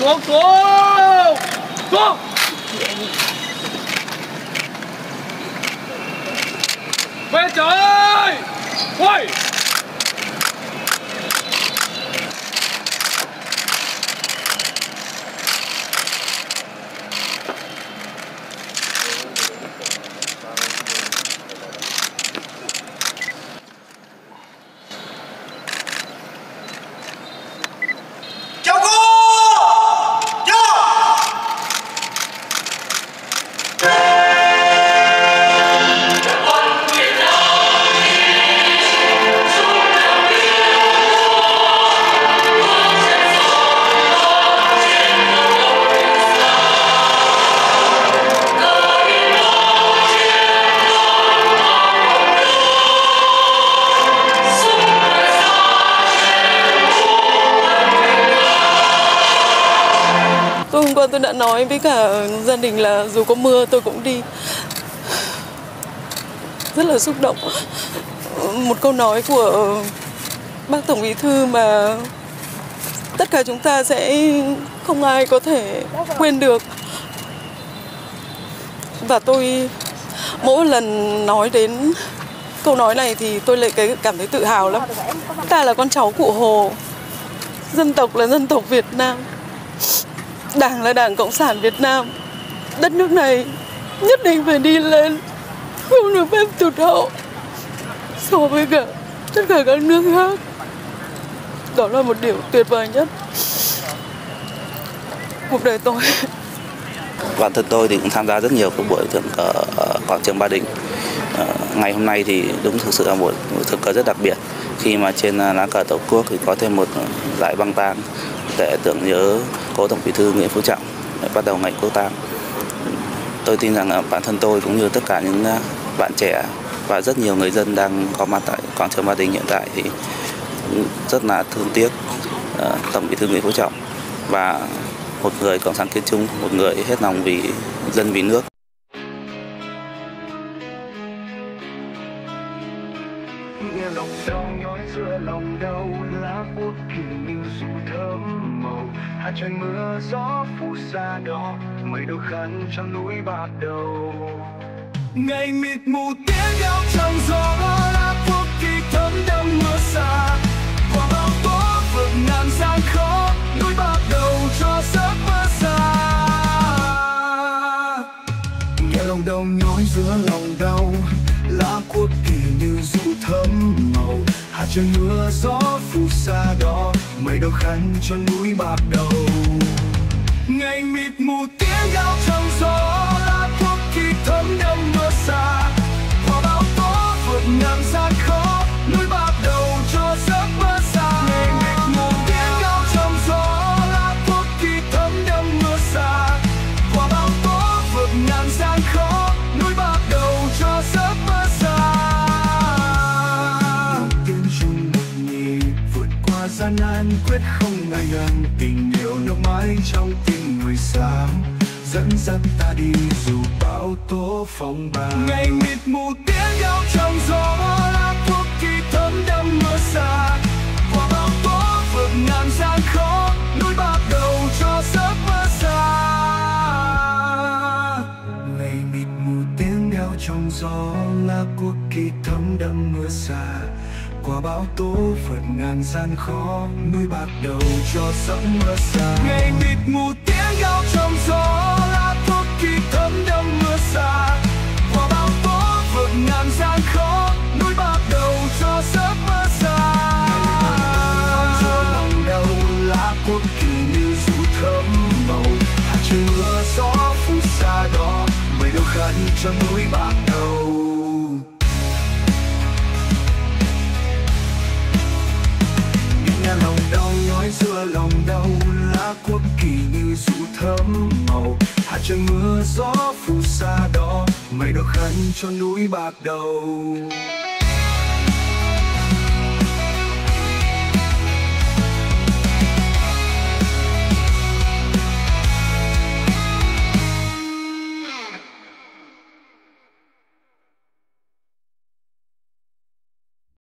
xuống xuống! Xuống! Về trời ơi! Qua tôi đã nói với cả gia đình là dù có mưa tôi cũng đi. Rất là xúc động. Một câu nói của bác Tổng Bí Thư mà tất cả chúng ta sẽ không ai có thể quên được. Và tôi, mỗi lần nói đến câu nói này thì tôi lại cái cảm thấy tự hào lắm. Ta là con cháu cụ Hồ. Dân tộc là dân tộc Việt Nam. Đảng là Đảng Cộng sản Việt Nam. Đất nước này nhất định phải đi lên, không được phép tụt hậu so với cả tất cả các nước khác. Đó là một điều tuyệt vời nhất cuộc đời tôi. bản thân tôi thì cũng tham gia rất nhiều các buổi thượng cờ ở quảng trường Ba Đình. Ờ, ngày hôm nay thì đúng thực sự là một thượng cờ rất đặc biệt khi mà trên ờ, lá cờ tổ quốc thì có thêm một ờ, giải băng tang để tưởng nhớ cố tổng bí thư Nguyễn Phú Trọng để bắt đầu ngày quốc tang. Tôi tin rằng là bản thân tôi cũng như tất cả những à, bạn trẻ và rất nhiều người dân đang có mặt tại quảng trường Ba Đình hiện tại thì cũng rất là thương tiếc à, tổng bí thư Nguyễn Phú Trọng và một người cộng sản kiên trung, một người hết lòng vì dân vì nước. lòng đau nhói giữa lòng đau lá quốc kỳ trời mưa, gió phù sa đỏ, mây đôi khăn trong núi bạc đầu. Ngày mịt mù tiếng gào trong gió, lá quốc kỳ thấm đẫm mưa xa. Qua bao tố vượt ngàn gian khó, núi bạc đầu cho giấc mơ xa. Nghe lòng đồng nhói giữa lòng trời mưa gió phù sa đỏ mây đầu khăn cho núi bạc đầu. Ngày mịt mù tiếng gào trong gió. Gian nan quyết không ngại ngần. Tình yêu nước mãi trong tim người sáng. Dẫn dắt ta đi dù bão tố phong ba ngày mịt mù tiếng nhau trong gió lá thuốc kỳ thấm đâm mưa xa. Qua bão tố vượt ngàn gian khó, núi bạc đầu cho giấc mơ xa. Ngày mịt mù tiếng nhau trong gió lá quốc kỳ thấm đẫm mưa xa qua bão tố vượt ngàn gian khó, núi bạc đầu cho giấc mơ xa. Ngày mịt mù tiếng gào trong gió, lá thuốc kỳ thấm đẫm mưa xa. Qua bão tố vượt ngàn gian khó, núi bạc đầu cho giấc mơ xa. Giữa lòng đau lá quốc kỳ như dù thấm màu, hạt trời mưa gió phút xa đó, mây đâu khăn cho núi bạc đầu. Lòng đau lá quốc kỳ như dụ thấm màu. Hạt trời mưa gió phù sa đó mây đỏ khăn cho núi bạc đầu.